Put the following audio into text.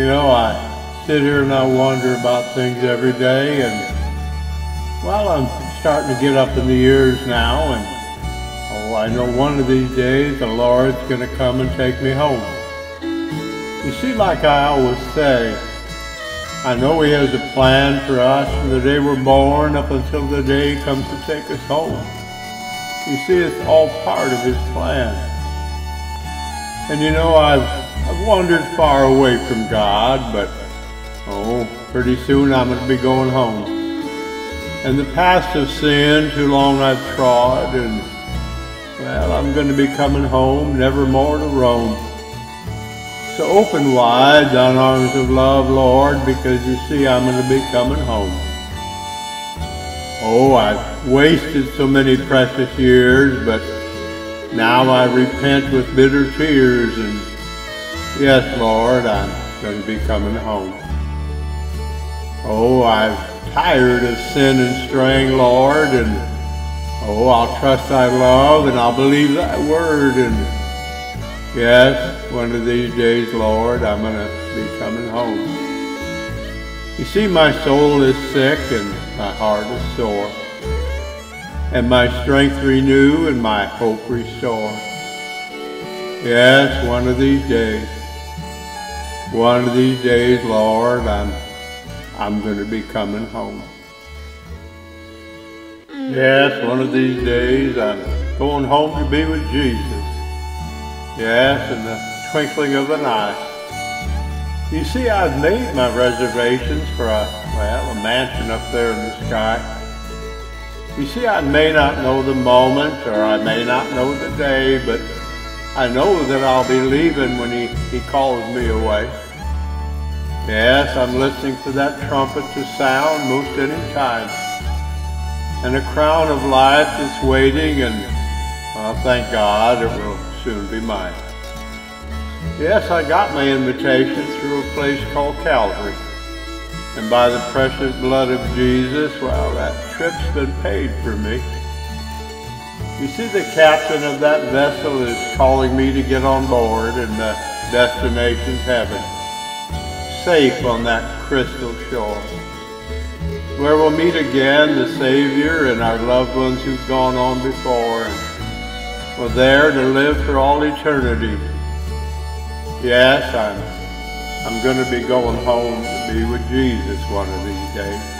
You know, I sit here and I wonder about things every day, and well, I'm starting to get up in the years now, and oh, I know one of these days the Lord's going to come and take me home. You see, like I always say, I know He has a plan for us from the day we're born up until the day He comes to take us home. You see, it's all part of His plan. And you know, I've I've wandered far away from God, but oh, pretty soon I'm going to be going home. And the paths of sin too long I've trod, and well, I'm going to be coming home, never more to roam. So open wide thine arms of love, Lord, because you see I'm going to be coming home. Oh, I've wasted so many precious years, but now I repent with bitter tears and Yes, Lord, I'm going to be coming home. Oh, I'm tired of sin and straying, Lord, and oh, I'll trust thy love and I'll believe thy word. And yes, one of these days, Lord, I'm going to be coming home. You see, my soul is sick and my heart is sore, and my strength renew and my hope restore. Yes, one of these days. One of these days, Lord, I'm, I'm going to be coming home. Yes, one of these days I'm going home to be with Jesus. Yes, in the twinkling of an eye. You see, I've made my reservations for a, well, a mansion up there in the sky. You see, I may not know the moment or I may not know the day, but I know that I'll be leaving when he, he calls me away. Yes, I'm listening for that trumpet to sound most any time. And a crown of life is waiting, and well, thank God it will soon be mine. Yes, I got my invitation through a place called Calvary. And by the precious blood of Jesus, well, that trip's been paid for me. You see, the captain of that vessel is calling me to get on board, and the destination's heaven, safe on that crystal shore, where we'll meet again the Savior and our loved ones who've gone on before, and we're there to live for all eternity. Yes, I'm, I'm going to be going home to be with Jesus one of these days.